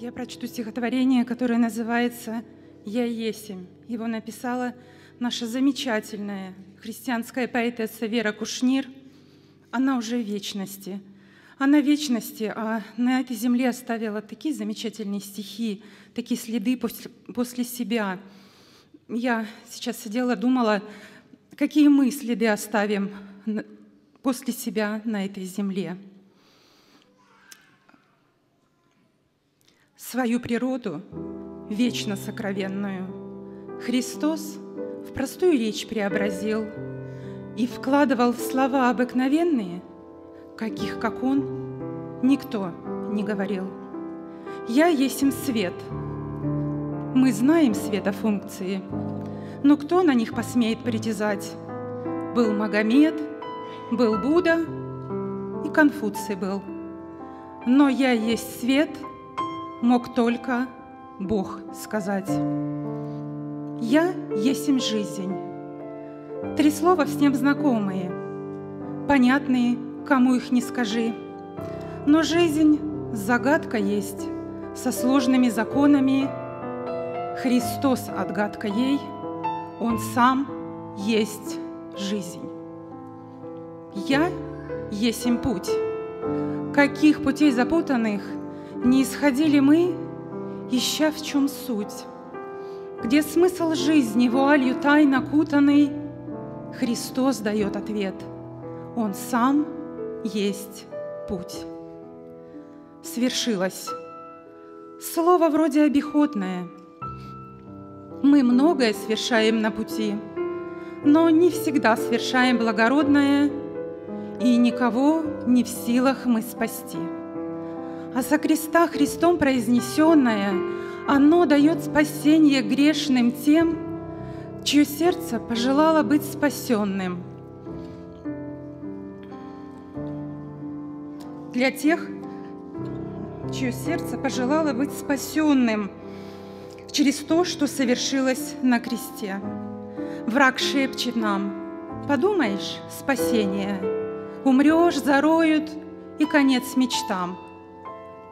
Я прочту стихотворение, которое называется «Я есим». Его написала наша замечательная христианская поэтесса Вера Кушнир. Она уже в вечности. Она в вечности, а на этой земле оставила такие замечательные стихи, такие следы после, после себя. Я сейчас сидела, думала, какие мы следы оставим после себя на этой земле. Свою природу, вечно сокровенную, Христос в простую речь преобразил и вкладывал в слова обыкновенные, каких, как Он, никто не говорил. «Я есть им свет». Мы знаем светофункции, но кто на них посмеет притязать? Был Магомед, был Будда и Конфуций был. Но я есть свет, мог только Бог сказать. Я есть им жизнь. Три слова всем знакомые, понятные, кому их не скажи. Но жизнь — загадка есть, со сложными законами. Христос — отгадка ей, Он сам есть жизнь. Я есть им путь. Каких путей запутанных не исходили мы, ища в чем суть, где смысл жизни вуалью тайно кутанный, Христос дает ответ. Он сам есть путь. Свершилось. Слово вроде обиходное. Мы многое совершаем на пути, но не всегда совершаем благородное, и никого не в силах мы спасти. А со креста Христом произнесенное, оно дает спасение грешным тем, чье сердце пожелало быть спасенным. Для тех, чье сердце пожелало быть спасенным через то, что совершилось на кресте. Враг шепчет нам, подумаешь, спасение, умрешь, зароют, и конец мечтам.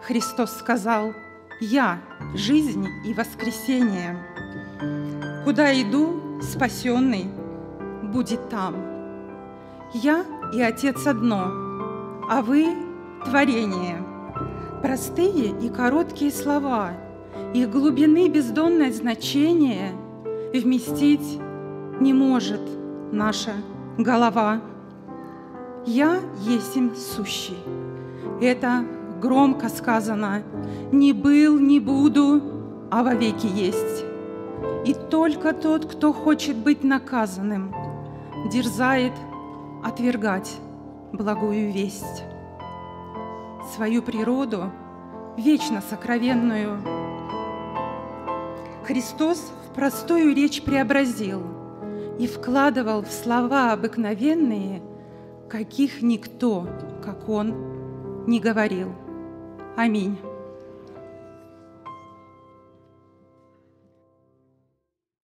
Христос сказал, «Я – жизнь и воскресение. Куда иду, спасенный будет там. Я и Отец одно, а вы – творение». Простые и короткие слова, их глубины бездонное значение вместить не может наша голова. «Я есть им сущий». Это громко сказано «Не был, не буду, а вовеки есть». И только тот, кто хочет быть наказанным, дерзает отвергать благую весть. Свою природу, вечно сокровенную, Христос в простую речь преобразил и вкладывал в слова обыкновенные, каких никто, как Он, не говорил. Аминь.